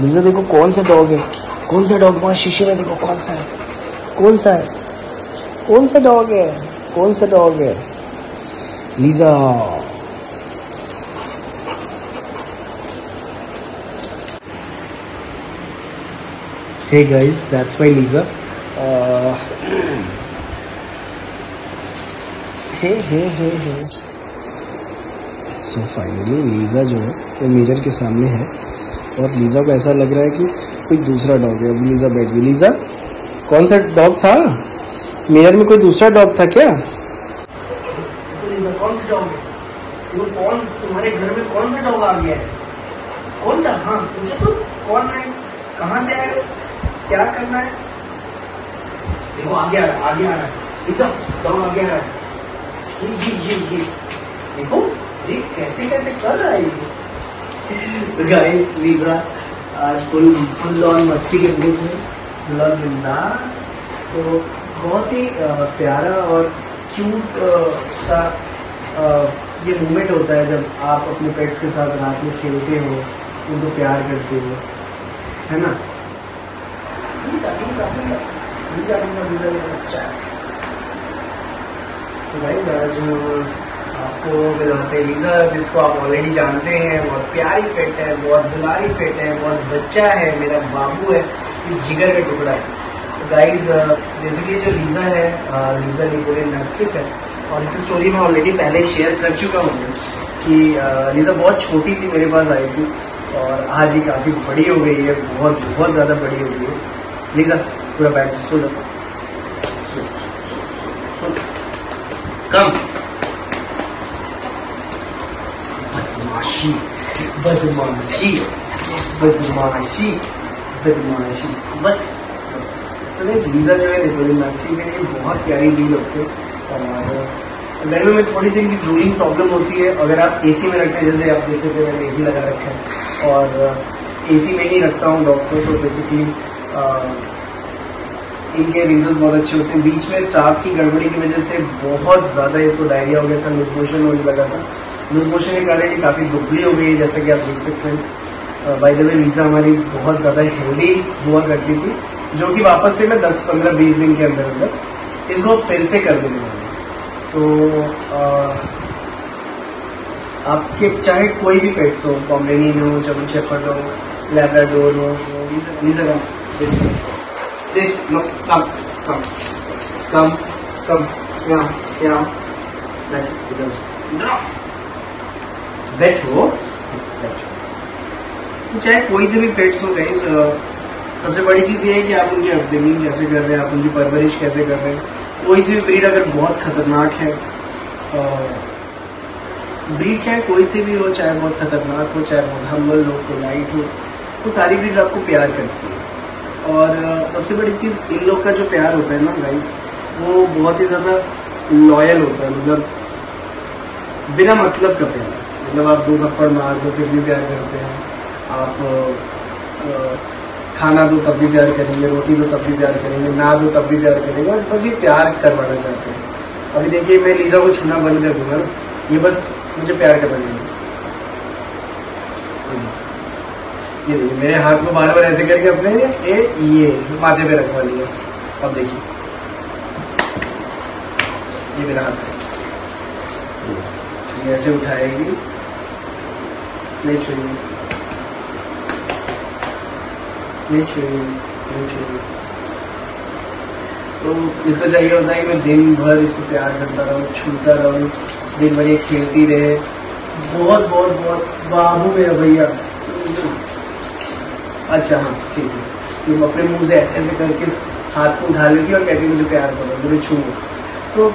Lisa देखो कौन सा डॉग है? कौन सा डॉग वहाँ शीशे में देखो कौन सा है? कौन सा है? कौन सा डॉग है? कौन सा डॉग है? Lisa Hey guys, that's my Lisa. Uh, hey, hey, hey, hey. So finally Lisa जो है वो मिरर के सामने है। और लीजा को ऐसा लग रहा है कि कोई दूसरा डॉग है अभी लीजा बैठ गई लीजा कौन सा डॉग था? मिरर में कोई दूसरा डॉग था क्या? लीजा कौन सा डॉग है? कौन, तुम्हारे घर में कौन सा डॉग आ गया है? कौन सा हाँ पूछो तो कौन है? कहाँ से आए क्या करना है? देखो, आगे आ रहा आगे आ रहा है। ये ये ये। देखो, ये कैसे कैसे कर रहा है ये? गाइस आज फुल फुल ऑन मस्ती के मूड में बिंदास। तो बहुत ही प्यारा और क्यूट सा ये मूवमेंट होता है जब आप अपने पेट्स के साथ रात में खेलते हो, उनको प्यार करते हो। है ना? तो गाइस आज आपको हैं लीजा जिसको आप ऑलरेडी जानते हैं, बहुत प्यारी पेट है, बहुत दुलारी पेट है, बहुत बच्चा है, मेरा बाबू है, इस जिगर का टुकड़ा है। तो गाइस बेसिकली जो लीजा है लीजा निकोलियन नर्स्टिक है, और इस स्टोरी में ऑलरेडी पहले शेयर कर चुका हूँ कि लीजा बहुत छोटी सी मेरे पास आई थी, और आज ये काफ़ी बड़ी हो गई है, बहुत बहुत ज़्यादा बड़ी हो गई है। लीजा पूरा बैठ सो सो। कम बदमाशी बदमाशी बदमाशी बदमाशी बस। तो गाइस लीजा जो है नेपोलियन मास्टी के लिए बहुत प्यारी डील होती है। और घर में थोड़ी सी इनकी ड्रूलिंग प्रॉब्लम होती है। अगर आप एसी में रखते हैं जैसे आप देख सकते हैं मैंने एसी लगा रखा है। और एसी में ही रखता हूँ डॉक्टर तो बेसिकली इनके रिज़ल्ट बहुत अच्छे होते हैं। बीच में स्टाफ की गड़बड़ी की वजह से बहुत ज़्यादा इसको डायरिया हो गया था लूज मोशन होने लगा था। लूज मोशन के कारण ये काफ़ी दुबली हो गई है जैसा कि आप देख सकते हैं। बाई द वे लीजा हमारी बहुत ज़्यादा हेल्दी हुआ करती थी जो कि वापस से मैं 10 15 20 दिन के अंदर अंदर इसको फिर से कर देने वाला। तो आ, आपके चाहे कोई भी पेट्स हो पॉमरेनियन हो जर्मन शेफर्ड हो लैब्राडोर हो this this come come come come यहाँ यहाँ बैठ इधर बैठो बैठो तो चाहे कोई से भी पेट्स हो गई सबसे बड़ी चीज़ ये है कि आप उनकी अपब्रिंगिंग कैसे कर रहे हैं, आप उनकी परवरिश कैसे कर रहे हैं। कोई सी भी ब्रीड अगर बहुत खतरनाक है ब्रीड चाहे कोई सी भी हो, चाहे बहुत खतरनाक हो, चाहे बहुत हम्बल हो पोलाइट हो, वो सारी ब्रीड्स आपको प्यार करती है। और सबसे बड़ी चीज़ इन लोग का जो प्यार होता है ना गाइस वो बहुत ही ज़्यादा लॉयल होता है मतलब बिना मतलब का प्यार। मतलब आप दो थप्पड़ मार दो फिर भी प्यार करते हैं। आप खाना दो, तब भी प्यार करेंगे, रोटी दो, तब भी प्यार करेंगे, ना दो, तब भी प्यार करेंगे, और बस ये प्यार करवाना चाहते हैं। अभी देखिए, मैं लीजा को छूना बंद कर दूँगा ये बस मुझे प्यार करवा देंगे ये देखिए, मेरे हाथ को बार बार ऐसे करके अपने ये ये माथे पे रखवा लिया अब देखिए। ये मेरा हाथ ये ऐसे उठाएगी। नहीं छुएगी नहीं छुएगी नहीं छुएगी तो इसको चाहिए होता है कि मैं दिन भर इसको प्यार करता रहूँ, छूता रहूँ, दिन भर ये खेलती रहे। बहुत बहुत बहुत बाबू मेरा भैया। अच्छा हाँ ठीक है। तुम अपने मुँह से ऐसे ऐसे करके हाथ को उठा लेती और कहती मुझे प्यार करो, मुझे छू। तो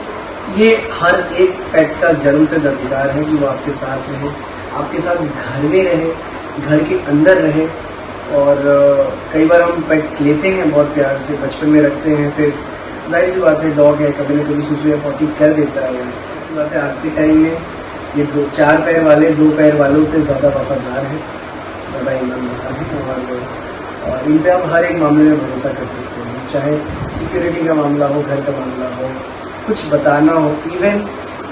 ये हर एक पेट का जन्म से अधिकार है कि वो आपके साथ रहे। आपके साथ घर में रहे, घर के अंदर रहे और कई बार हम पेट्स लेते हैं बहुत प्यार से, बचपन में रखते हैं, फिर ज़ाहिर सी बात है डॉग है, कभी ना कभी सुसु पॉटी कर देता है। बात है, आज के टाइम में ये दो, चार पैर वाले, दो पैर वालों से ज़्यादा वफादार है, ज़्यादा ईमानदार है और और इन पर आप हर एक मामले में भरोसा कर सकते हैं। चाहे सिक्योरिटी का मामला हो, घर का मामला हो, कुछ बताना हो इवन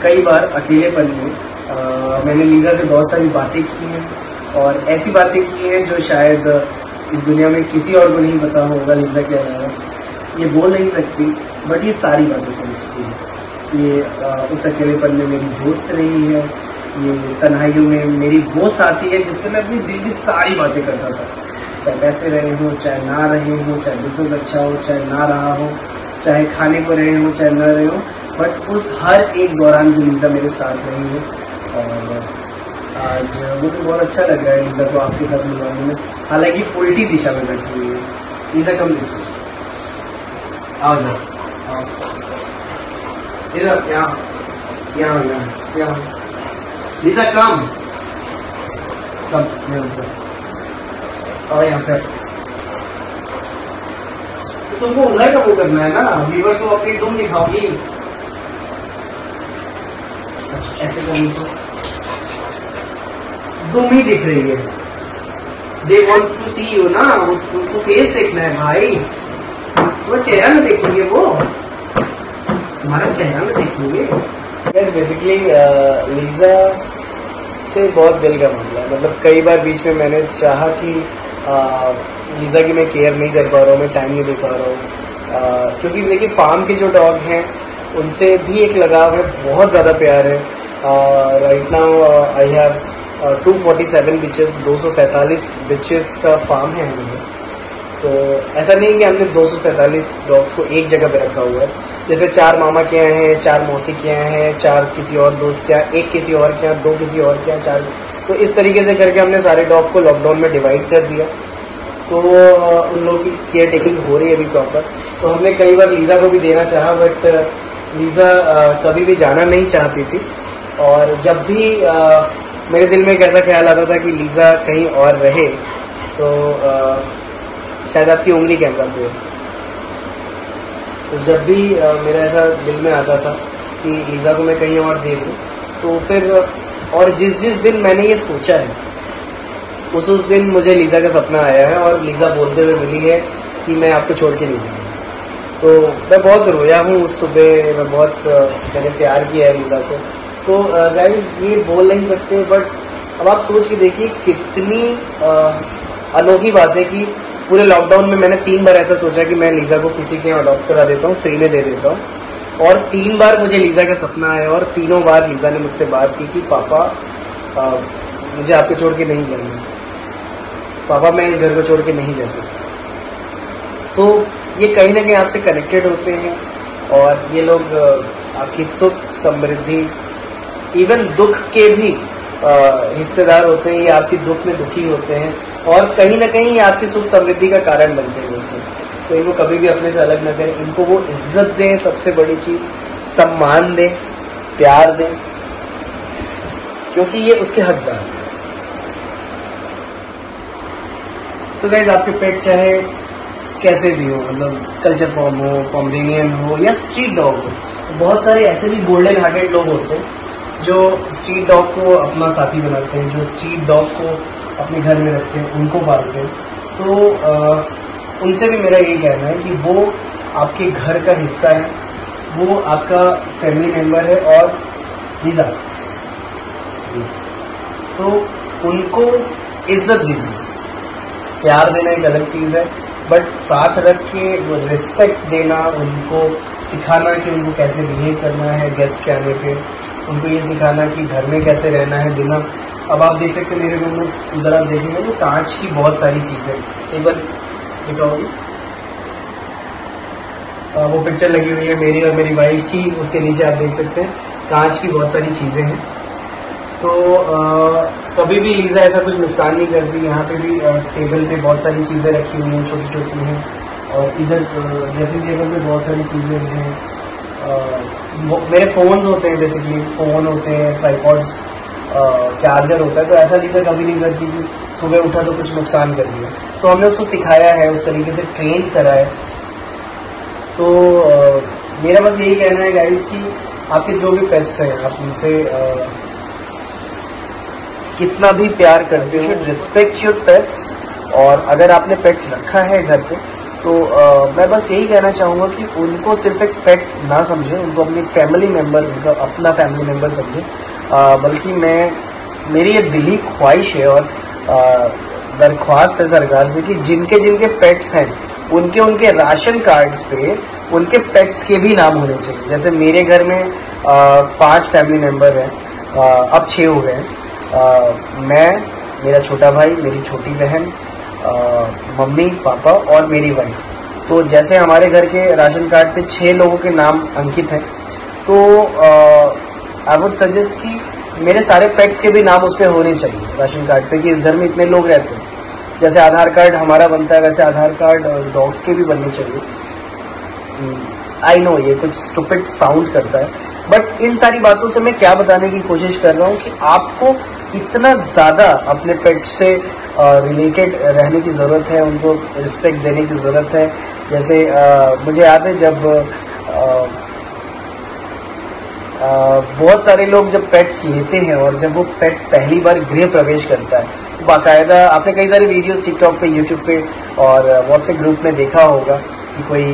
कई बार अकेलेपन में अ, मैंने लीजा से बहुत सारी बातें की हैं और ऐसी बातें की हैं जो शायद इस दुनिया में किसी और को नहीं पता होगा लीजा क्या है ये बोल नहीं सकती बट ये सारी बातें समझती है। ये आ, उस अकेलेपन में मेरी दोस्त रही है ये तन्हाइयों में मेरी वो साथी है जिससे मैं अपनी दिल की सारी बातें करता था। चाहे पैसे रहे हों चाहे ना रहे हों चाहे बिज़नेस अच्छा हो चाहे ना रहा हो चाहे खाने को रहे हों चाहे न रहे हों बट उस हर एक दौरान भी लीजा मेरे साथ रही है और आज मुझे बहुत अच्छा लग रहा है लीजा को आपके साथ मिलवाने में। हालाँकि उल्टी दिशा में बैठी हुई है। लीजा कम दिशा आओ लीजा यहाँ। यहाँ यहाँ यहाँ। लीजा कम कम और यहाँ पे। तुमको उधर का वो करना है ना? व्यूवर्स को अपनी तुम दिखाओगी। ऐसे करनी तो तुम ही दिख रही है। They wants to see you ना उनको फेस देखना है भाई। तो चेहरा में देखेंगे वो। तुम्हारा चेहरा में देखेंगे। यस बेसिकली लीजा से बहुत दिल का मामला है। मतलब कई बार बीच में मैंने चाहा कि लीजा की मैं केयर नहीं कर पा रहा हूँ, मैं टाइम नहीं दे पा रहा हूँ। क्योंकि देखिए फार्म के जो डॉग हैं उनसे भी एक लगाव है, बहुत ज़्यादा प्यार है। Right now I have two forty seven bitches दो सौ सैंतालीस बिचेस का फार्म है हमें तो ऐसा नहीं कि हमने दो सौ सैंतालीस डॉग्स को एक जगह पे रखा हुआ है। जैसे चार मामा के यहाँ हैं, चार मौसी के यहाँ हैं, चार किसी और दोस्त के यहाँ, एक किसी और के यहाँ, दो किसी और के यहाँ, चार। तो इस तरीके से करके हमने सारे डॉग को लॉकडाउन में डिवाइड कर दिया। तो उन लोगों की केयर टेकिंग हो रही है अभी प्रॉपर तो हमने कई बार लीजा को भी देना चाहा बट लीजा कभी भी जाना नहीं चाहती थी। और जब भी मेरे दिल में एक ऐसा ख्याल आता था कि लीजा कहीं और रहे तो शायद आपकी उंगली कैमरा पे तो जब भी मेरा ऐसा दिल में आता था कि लीजा को मैं कहीं और दे दूँ तो फिर, और जिस जिस दिन मैंने ये सोचा है, उस उस दिन मुझे लीजा का सपना आया है और लीजा बोलते हुए मिली है कि मैं आपको छोड़ के नहीं जाऊँगा। तो मैं बहुत रोया हूँ उस सुबह मैं बहुत मैंने प्यार किया है लीजा को। तो गाइज़ ये बोल नहीं सकते बट अब आप सोच के देखिए कितनी अनोखी बात है कि पूरे लॉकडाउन में मैंने तीन बार ऐसा सोचा कि मैं लीजा को किसी के अडॉप्ट करा देता हूँ फ्री में दे देता हूँ। और तीन बार मुझे लीजा का सपना आया और तीनों बार लीजा ने मुझसे बात की कि पापा आ, मुझे आपके छोड़ के नहीं जाना पापा मैं इस घर को छोड़ के नहीं जा सकता। तो ये कहीं ना कहीं आपसे कनेक्टेड होते हैं और ये लोग आपकी सुख, समृद्धि इवन दुख के भी हिस्सेदार होते हैं ये आपकी दुख में दुखी होते हैं और कहीं ना कहीं आपकी सुख, समृद्धि का कारण बनते हैं दोस्तों। तो इनको कभी भी अपने से अलग न करें। इनको वो इज़्ज़त दें सबसे बड़ी चीज़, सम्मान दें, प्यार दें, क्योंकि ये उसके हकदार हैं। सो so गाइज़ आपके पेट चाहे कैसे भी हो मतलब कल्चर फॉर्म हो पॉमरेनियन हो या स्ट्रीट डॉग हो बहुत सारे ऐसे भी गोल्डन हार्टेड लोग होते हैं जो स्ट्रीट डॉग को अपना साथी बनाते हैं जो स्ट्रीट डॉग को अपने घर में रखते हैं उनको पालते हैं। तो आ, उनसे भी मेरा यही कहना है कि वो आपके घर का हिस्सा है वो आपका फैमिली मेंबर है और वीज़ा तो उनको इज़्ज़त दीजिए। प्यार देना एक अलग चीज़ है। बट साथ रख के वो रिस्पेक्ट देना उनको सिखाना कि उनको कैसे बिहेव करना है गेस्ट के आने पे उनको ये सिखाना कि घर में कैसे रहना है बिना अब आप देख सकते मेरे रूम में उधर आप देखेंगे तो कांच की बहुत सारी चीज़ें एक बार दिखाओगे? वो पिक्चर लगी हुई है मेरी और मेरी वाइफ की उसके नीचे आप देख सकते हैं कांच की बहुत सारी चीज़ें हैं। तो आ, कभी भी लीजा ऐसा कुछ नुकसान नहीं करती यहाँ पे भी टेबल पे बहुत सारी चीज़ें रखी हुई हैं छोटी छोटी हैं, और इधर ड्रेसिंग टेबल पे बहुत सारी चीज़ें हैं। मेरे फ़ोन्स होते हैं बेसिकली फ़ोन होते हैं ट्राईपॉड्स चार्जर होता है तो ऐसा लीजा कभी नहीं करती कि सुबह उठा तो कुछ नुकसान कर दिया। तो हमने उसको सिखाया है, उस तरीके से ट्रेन करा है। तो मेरा बस यही कहना है गाइस कि आपके जो भी पेट्स हैं, आप उनसे कितना भी प्यार करते हो शुड रिस्पेक्ट योर पेट्स और अगर आपने पेट रखा है घर पे तो आ, मैं बस यही कहना चाहूँगा कि उनको सिर्फ़ एक पेट ना समझें उनको अपनी फैमिली मेंबर उनका अपना फैमिली मेंबर समझें। बल्कि मैं मेरी ये दिली ख्वाहिश है और दरख्वास्त है सरकार से कि जिनके जिनके पेट्स हैं उनके उनके राशन कार्ड्स पे उनके पेट्स के भी नाम होने चाहिए। जैसे मेरे घर में आ, पाँच फैमिली मेंबर हैं अब छः हो गए मैं मेरा छोटा भाई मेरी छोटी बहन मम्मी पापा और मेरी वाइफ तो जैसे हमारे घर के राशन कार्ड पे छः लोगों के नाम अंकित हैं तो आई वुड सजेस्ट कि मेरे सारे पेट्स के भी नाम उस पर होने चाहिए राशन कार्ड पे कि इस घर में इतने लोग रहते हैं। जैसे आधार कार्ड हमारा बनता है वैसे आधार कार्ड डॉग्स के भी बनने चाहिए। आई hmm, नो ये कुछ स्टूपिड साउंड करता है बट इन सारी बातों से मैं क्या बताने की कोशिश कर रहा हूँ कि आपको इतना ज़्यादा अपने पेट से रिलेटेड रहने की ज़रूरत है उनको रिस्पेक्ट देने की ज़रूरत है। जैसे आ, मुझे याद है जब आ, आ, बहुत सारे लोग जब पेट्स लेते हैं और जब वो पेट पहली बार गृह प्रवेश करता है तो बाकायदा आपने कई सारी वीडियोस टिकटॉक पे यूट्यूब पे और व्हाट्सएप ग्रुप में देखा होगा कि कोई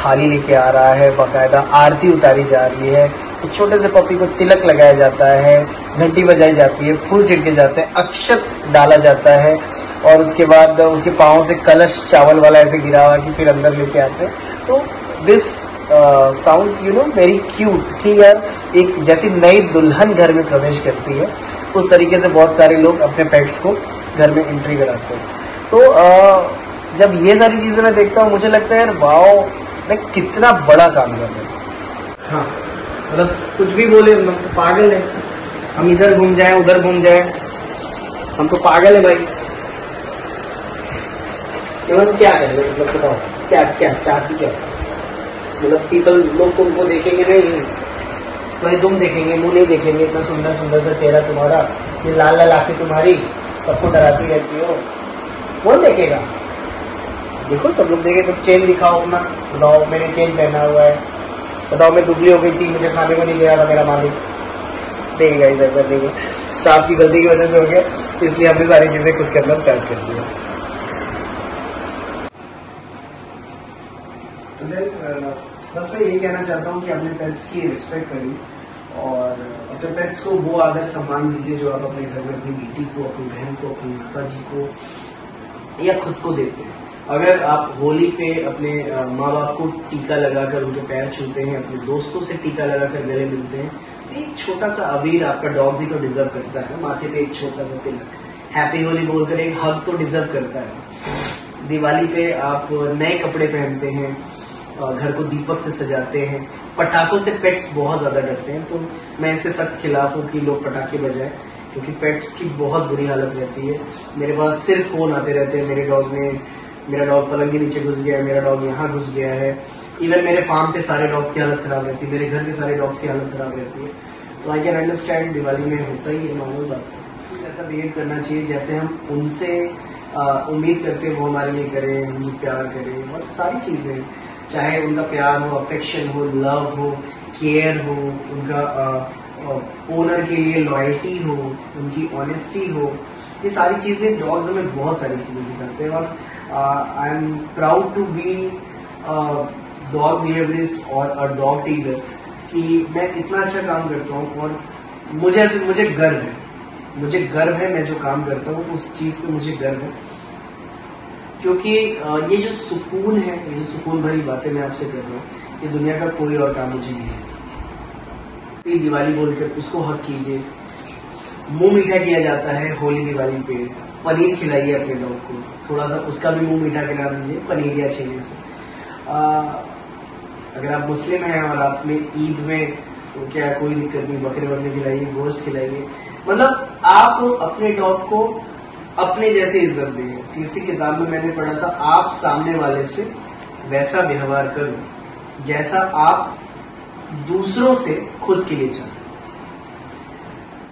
थाली लेके आ रहा है बाकायदा आरती उतारी जा रही है उस छोटे से पपी को तिलक लगाया जाता है घंटी बजाई जाती है फूल छिड़के जाते हैं अक्षत डाला जाता है और उसके बाद उसके पाँव से कलश चावल वाला ऐसे गिरा हुआ कि फिर अंदर लेके आते हैं। तो this sounds you know very cute कि यार। एक जैसी नई दुल्हन घर में प्रवेश करती है। उस तरीके से बहुत सारे लोग अपने पेट्स को घर में एंट्री कराते हैं। तो आ, जब ये सारी चीज़ें मैं देखता हूँ मुझे लगता है यार वाओ मैं कितना बड़ा काम कर रहा हूँ। हाँ। मतलब कुछ भी बोले, हम तो पागल है। हम इधर घूम जाए, उधर घूम जाए। हम तो पागल है भाई। मतलब क्या रहे मतलब बताओ, क्या क्या, चाहती क्या? मतलब पीपल लोग तुमको देखेंगे नहीं। भाई तुम देखेंगे, मुँह नहीं देखेंगे, इतना सुंदर सुंदर सा चेहरा तुम्हारा। ये लाल लाल आँखें तुम्हारी, सबको डराती रहती हो। कौन देखेगा? देखो, सब लोग देखे तो चेन दिखाओ अपना। बताओ, मैंने चेन पहना हुआ है। बताओ, मैं दुबली हो गई थी, मुझे खाने को नहीं दे रहा था मेरा मालिक। देखेगा इस ऐसा नहीं स्टाफ की गलती की वजह से हो गया। इसलिए हमने सारी चीज़ें खुद करना स्टार्ट कर दिया। तो बस मैं यही कहना चाहता हूँ कि अपने पेट्स की रिस्पेक्ट करिए और अपने पेट्स को वो आदर सम्मान दीजिए जो आप अपने घर में अपनी बेटी को, अपनी बहन को, अपनी माता जी को या खुद को देते हैं। अगर आप होली पे अपने माँ बाप को टीका लगाकर उनके पैर छूते हैं, अपने दोस्तों से टीका लगाकर गले मिलते हैं तो एक छोटा सा अबीर आपका डॉग भी तो डिजर्व करता है माथे पे एक छोटा सा तिलक। हैप्पी होली बोलकर एक हक तो डिजर्व करता है। दिवाली पे आप नए कपड़े पहनते हैं घर को दीपक से सजाते हैं, पटाखों से पेट्स बहुत ज़्यादा डरते हैं तो मैं इसके सख्त खिलाफ हूँ कि लोग पटाखे बजाए, क्योंकि पेट्स की बहुत बुरी हालत रहती है। मेरे पास सिर्फ़ फ़ोन आते रहते हैं, मेरे डॉग ने मेरा डॉग पलंग के नीचे घुस गया है मेरा डॉग यहाँ घुस गया है। इवन मेरे फार्म पे सारे डॉग्स की हालत खराब रहती है, मेरे घर के सारे डॉग्स की हालत खराब रहती है। तो आई कैन अंडरस्टैंड दिवाली में होता ही है नॉर्मल बात ऐसा बिहेव करना चाहिए जैसे हम उनसे उम्मीद करते हैं वो हमारे लिए करें, हम प्यार करें, और सारी चीज़ें। चाहे उनका प्यार हो अफेक्शन हो लव हो केयर हो, उनका ओनर के लिए लॉयल्टी हो, उनकी ऑनेस्टी हो, ये सारी चीज़ें डॉग्स हमें बहुत सारी चीज़ें सिखाते हैं। और I am proud to be dog behaviourist और अ डॉग टीलर कि मैं इतना अच्छा काम करता हूँ और मुझे ऐसे, मुझे गर्व है। मुझे गर्व है मैं जो काम करता हूँ, उस चीज़ पे मुझे गर्व है। क्योंकि ये जो सुकून है, ये जो सुकून भरी बातें मैं आपसे कर रहा हूँ, ये दुनिया का कोई और काम मुझे नहीं है। दिवाली बोलकर उसको हक कीजिए। मुँह मीठा किया जाता है होली दिवाली पे। पनीर खिलाइए अपने डॉग को। थोड़ा सा उसका भी मुँह मीठा खिला दीजिए पनीर या छेने से। आ, अगर आप मुस्लिम हैं और आपने ईद में तो क्या कोई दिक्कत नहीं बकरे बकरे खिलाइए गोश्त खिलाइए। मतलब आप अपने डॉग को अपने जैसे इज़्ज़त दें। किसी किताब में मैंने पढ़ा था आप सामने वाले से वैसा व्यवहार करो जैसा आप दूसरों से खुद के लिए चाहते